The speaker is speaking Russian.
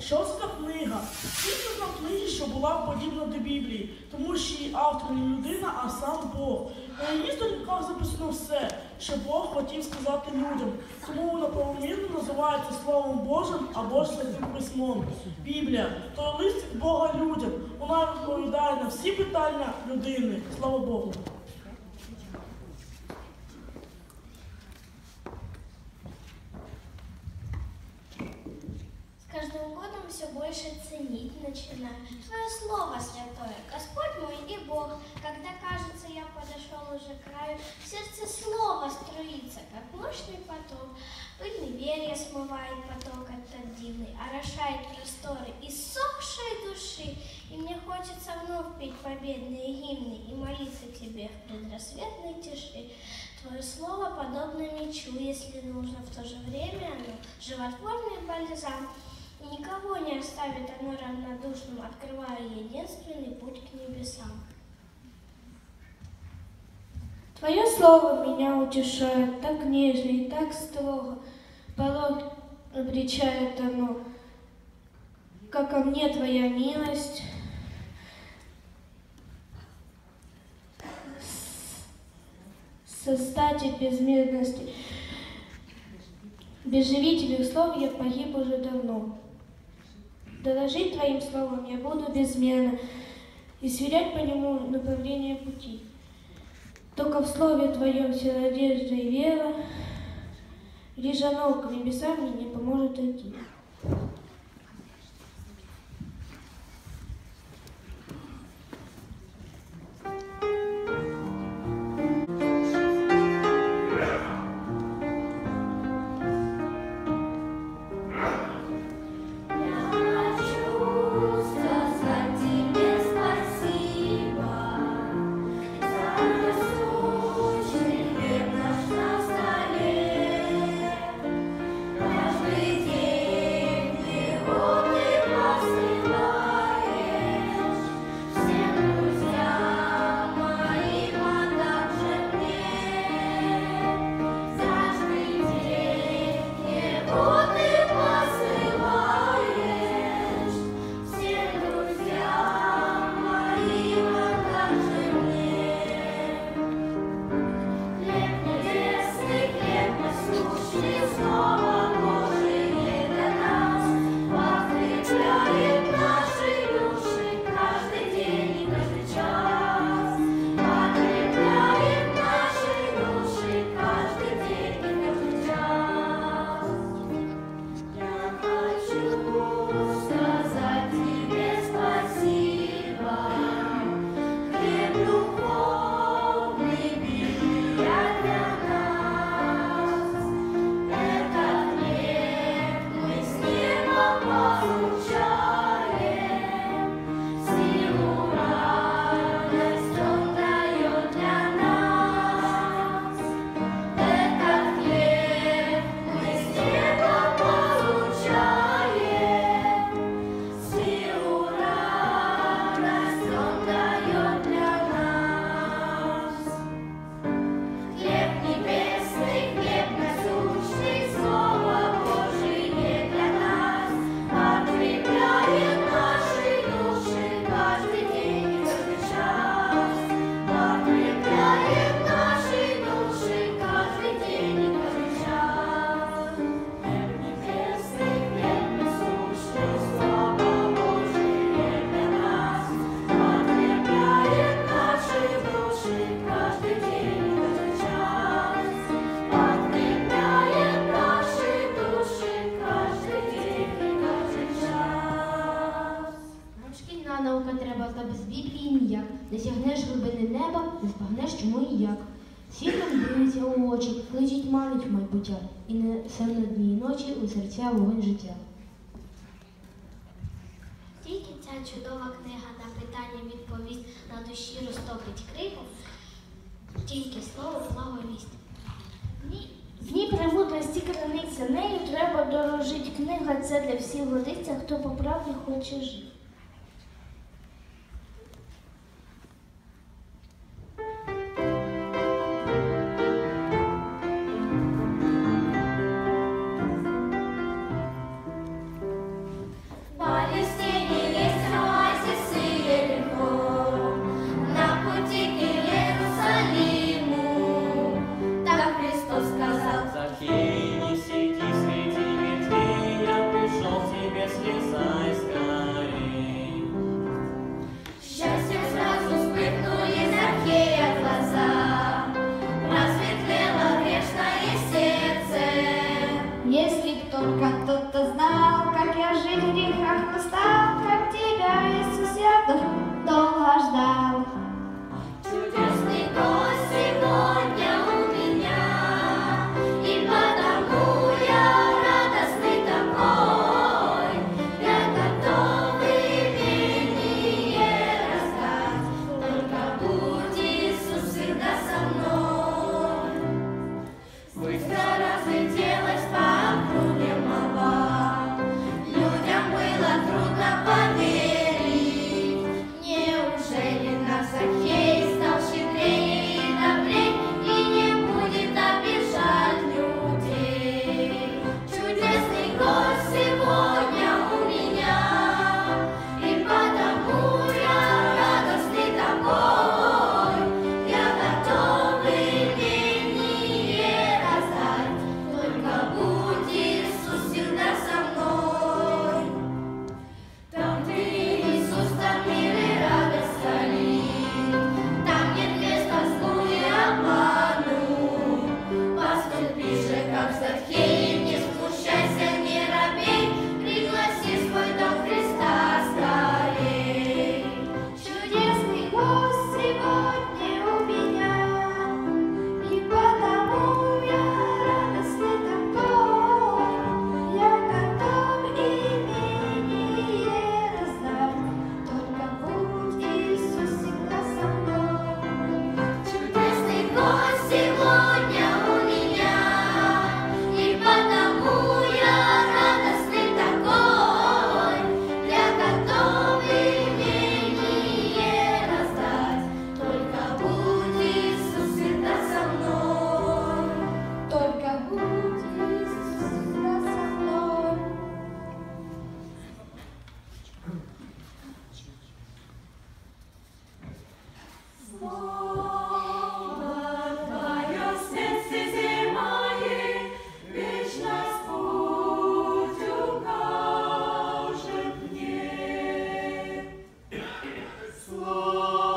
за книга? Знав книги, що була подібна до Біблії, тому що її автор не людина, а сам Бог. На її сторінках записано все, що Бог хотів сказати людям. Тому вона правомірно називається Словом Божим або Святим Письмом. Біблія то лист Бога людям. Вона відповідає на всі питання людини. Слава Богу. Начинаешь. Твое слово святое, Господь мой и Бог. Когда, кажется, я подошел уже к краю, в сердце слово струится, как мощный поток. Пыльный верья смывает поток этот дивный, орошает просторы иссохшей души. И мне хочется вновь петь победные гимны и молиться тебе в предрассветной тиши. Твое слово подобно мечу, если нужно, в то же время оно животворный бальзам. Никого не оставит оно равнодушным, открывая единственный путь к небесам. Твое слово меня утешает так нежно и так строго. Порой обречает оно, как ко мне твоя милость. С- Со стати безмерности. Без живительных слов я погиб уже давно. Дорожить твоим словом я буду безмерно и сверять по нему направление пути. Только в слове твоем вся надежда и вера, лишь оно к небесам не поможет идти. Світлом дивиться у очі, кличить манить майбуття, і несе на дні і ночі у серця вогонь життя. Тільки ця чудова книга на питання відповість на душі розтопить криком, тільки слово благовість. В ній премудрості краниця, нею треба дорожить. Книга це для всіх годиться, хто по правді хоче жити. Слово